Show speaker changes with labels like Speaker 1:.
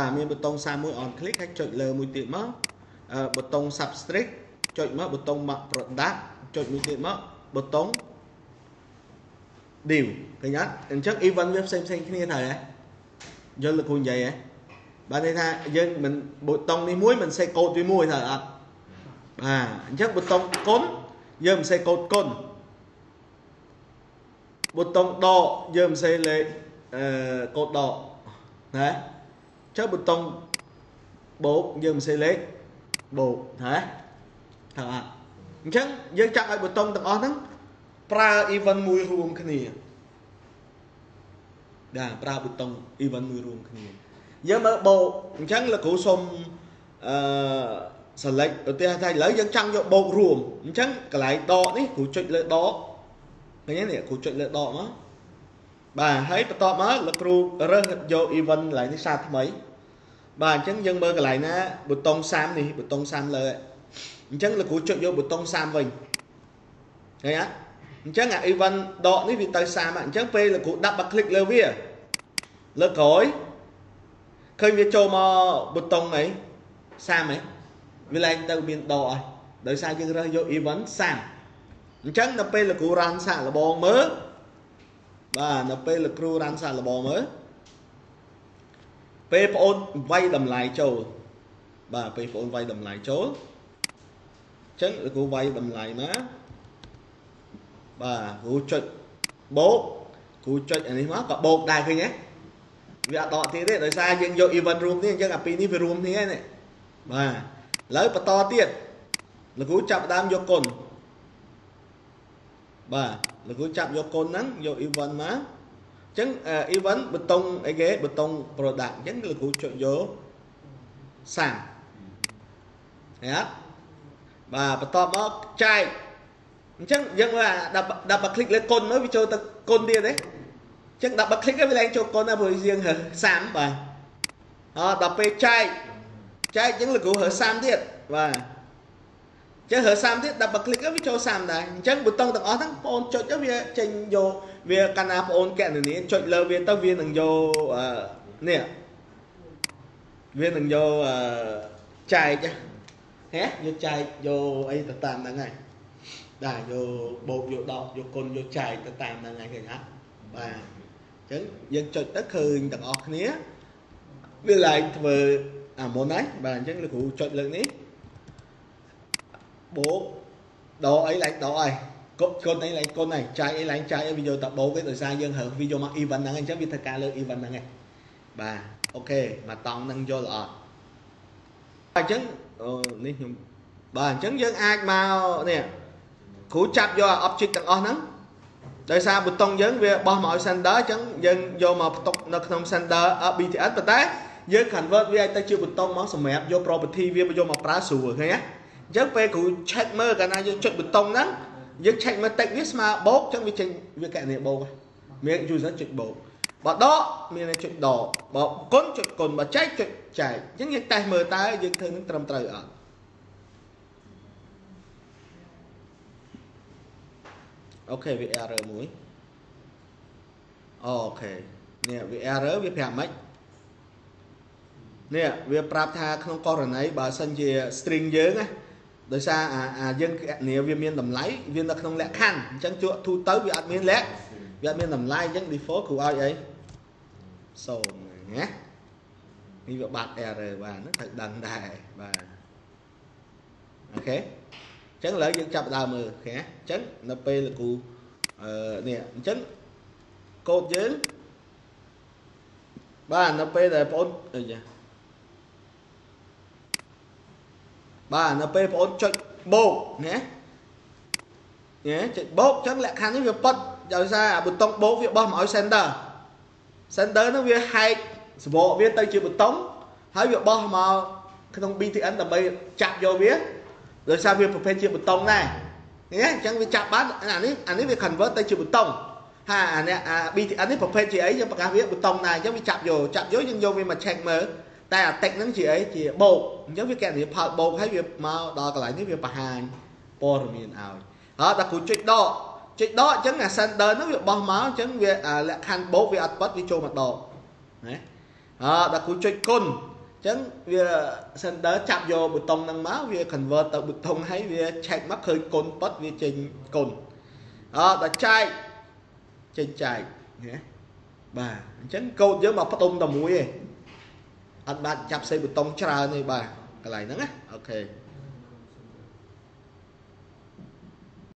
Speaker 1: បាទមានប៊ូតុង31 on click ហើយចុចលើមួយទៀតមកប៊ូតុង subscript ចុចមកប៊ូតុង mark product ចុចមួយទៀតមកប៊ូតុង deal ឃើញអត់អញ្ចឹង event វាផ្សេងផ្សេងគ្នាត្រូវហ៎យល់លោកគ្រូនិយាយហ៎បាទន័យថាយើងមិនប៊ូតុងនេះមួយមិនសេកូដវាមួយត្រូវអត់បាទអញ្ចឹងប៊ូតុងគុណយើងមិនសេកូដគុណប៊ូតុងដកយើងមិនសេលេខអឺកូដដកណា ចុះប៊ូតុងបូកយើងមិនសេលេខបូកណាត្រូវអត់អញ្ចឹងយើងចង់ឲ្យប៊ូតុងទាំងអស់ហ្នឹងប្រើ event មួយរួមគ្នាបាទប្រើប៊ូតុង event មួយរួមគ្នាយើងមើលបូកអញ្ចឹងលោកគ្រូសុំអឺ select ឧទាហរណ៍ថាឥឡូវយើងចង់យកបូករួមអញ្ចឹងកន្លែងដកនេះគ្រូចុចលើដកឃើញទេនេះគ្រូចុចលើដកមក បាទហើយបន្ទាប់មកលោកគ្រូរើសយក event កន្លែងនេះសារថ្មី បាទអញ្ចឹងយើងមើលកន្លែងណាប៊ូតុង30នេះប៊ូតុង30លើអញ្ចឹងលោកគ្រូចុចយកប៊ូតុង30វិញឃើញអត់អញ្ចឹងអា event ដកនេះវាទៅ30អញ្ចឹងពេលលោកគ្រូដាក់បាក់ click លើវាលើក្រោយឃើញវាចូលមកប៊ូតុងអី30អីវាឡើងទៅមានដកហើយដោយសារយើងរើសយក event 30អញ្ចឹងដល់ពេលលោកគ្រូរ៉ាន់សាកល្បងមើល បាទនៅពេលលោកគ្រូរ៉ាន់សាកល្បងមើលពេលបងអូនវាយតម្លៃចូលបាទពេលបងអូនវាយតម្លៃចូលអញ្ចឹងលោកគ្រូវាយតម្លៃមកបាទគ្រូចុចបូកគ្រូចុចអានេះមកក៏បូកដែរឃើញទេវាអត់ដកទៀតទេដោយសារយើងយក event រួមនេះអញ្ចឹងអាពីរនេះវារួមគ្នានេះបាទឥឡូវបន្តទៀតលោកគ្រូចាប់ដើមយកគុណបាទ លោកគ្រូចាប់យកគុណហ្នឹងយក event មកអញ្ចឹង event ប៊ូតុងអីគេប៊ូតុង product អញ្ចឹងលោកគ្រូចុចយក30ឃើញអត់បាទបន្ទាប់មកចែកអញ្ចឹងយើងថាដាក់ដាក់បើคลิกលើគុណទៅវាចូលទៅគុណទៀតទេអញ្ចឹងដាក់បើคลิกទៅវាឡើងចូលគុណដែរព្រោះយើងរើ30បាទអត់ដល់ពេលចែកចែកអញ្ចឹងលោកគ្រូរើ30ទៀតបាទ ចឹងរើសាមទៀតដល់បើ click វាចូលសាមដែរអញ្ចឹងប៊ូតុងទាំងអស់ហ្នឹងបងអូនចុចវាចេញយកវាកាលណាបងអូនកណនីចុចលើវាទៅវានឹងយកនេះវានឹងយកចែកហ៎យកចែកយកអីទៅតាមហ្នឹងហើយដែរយកបោកយកដកយកគុណយកចែកទៅតាមហ្នឹងហើយឃើញហ่ะបាទអញ្ចឹងយើងចុចទៅឃើញទាំងអស់គ្នាវាឡើងធ្វើអាមុនហើយបាទអញ្ចឹងលោកគ្រូចុចលើកនេះ បូកដកអីឡើងដកហើយកុំគុណអីឡើងគុណហើយចាយអីឡើងចាយអីវាយកតែបូកទេដោយសារយើងរើវាយកមក event ហ្នឹងអញ្ចឹងវាធ្វើការលើ event ហ្នឹងឯងបាទអូខេមកតង់នឹងយល់អត់អញ្ចឹងអូនេះខ្ញុំបាទអញ្ចឹងយើងអាចមកនេះគ្រូចាប់យក object ទាំងអស់ហ្នឹងដោយសារប៊ូតុងយើងវាបោះមកឲ្យ sender អញ្ចឹងយើងយកមកផ្ទុកនៅក្នុង sender BTN ប៉ុន្តែយើង convert វាឲ្យទៅជាប៊ូតុងមកសម្រាប់យក property វាយកមកប្រើស្រួលឃើញទេ អញ្ចឹងពេលគ្រូ check មើលកាលណាយើងចុចប៊ូតុងហ្នឹងយើង check មើល text វាស្មើបូកអញ្ចឹងវាចេញវាកណនីបូកមាន user ចុចបូកបើដកមានចុចដកបើគុណចុចគុណបើចែកចុចចែកអញ្ចឹងយើងតេស្តមើលតើយើងធ្វើនឹងត្រឹមត្រូវអត់អូខេវា error មួយអូខេនេះវា error វាប្រាប់ម៉េចនេះវាប្រាប់ថាក្នុងករណីបើសិនជា string យើងណា ដោយសារអាយើងគណនាវាមានតម្លៃវានៅក្នុងលក្ខខណ្ឌអញ្ចឹងជួទូទៅវាអត់មានលក្ខវាអត់មានតម្លៃអញ្ចឹង default គ្រូឲ្យអី0ណានេះវាបាត់ error បាទហ្នឹងត្រូវដឹងដែរបាទអូខេអញ្ចឹងឥឡូវយើងចាប់ដើមមើលអូខេអញ្ចឹងនៅពេលលោកគ្រូអឺនេះអញ្ចឹងកូដយើងបាទនៅពេលដែលបងអីយ៉ា បាទនៅពេលបងចុចបូកណាណាចុចបូកអញ្ចឹងលក្ខខណ្ឌនេះវាប៉ុតដោយសារប៊ូតុងបូកវាបោះមកឲ្យ center center នោះវាហែកសបកវាទៅជាប៊ូតុងហើយវាបោះមកក្នុង BTN ដើម្បីចាប់យកវាដោយសារវាប្រភេទជាប៊ូតុងដែរឃើញអញ្ចឹងវាចាប់បានអានេះអានេះវា convert ទៅជាប៊ូតុងហើយអានេះអា BTN នេះប្រភេទជាអីយើងប្រកាសវាប៊ូតុងដែរអញ្ចឹងវាចាប់យកចាប់យកយើងយកវាមក check មើល តែអា text ហ្នឹងជាអីជាបូកអញ្ចឹងវាកណនីផលបូកហើយវាមកដល់កន្លែងនេះវាបង្ហាញព័ត៌មានឲ្យហើយដល់គ្រូចុចដកចុចដកអញ្ចឹងអា sender ហ្នឹងវាបោះមកអញ្ចឹងវាលក្ខខណ្ឌបូកវាអត់ប៉ិតវាចូលមកដកណាហអដល់គ្រូចុចគុណអញ្ចឹងវា sender ចាប់យកប៊ូតុងហ្នឹងមកវា convert ទៅប៊ូតុងហើយវា check មកឃើញគុណប៉ុតវាចេញគុណអដល់ចែកចេញចែកណាបាទអញ្ចឹងកូដយើងមកផ្ដុំតែមួយឯង អត់បាច់ចាប់សេប៊ូតុងច្រើនទេបាទកន្លែងហ្នឹងណាអូខេ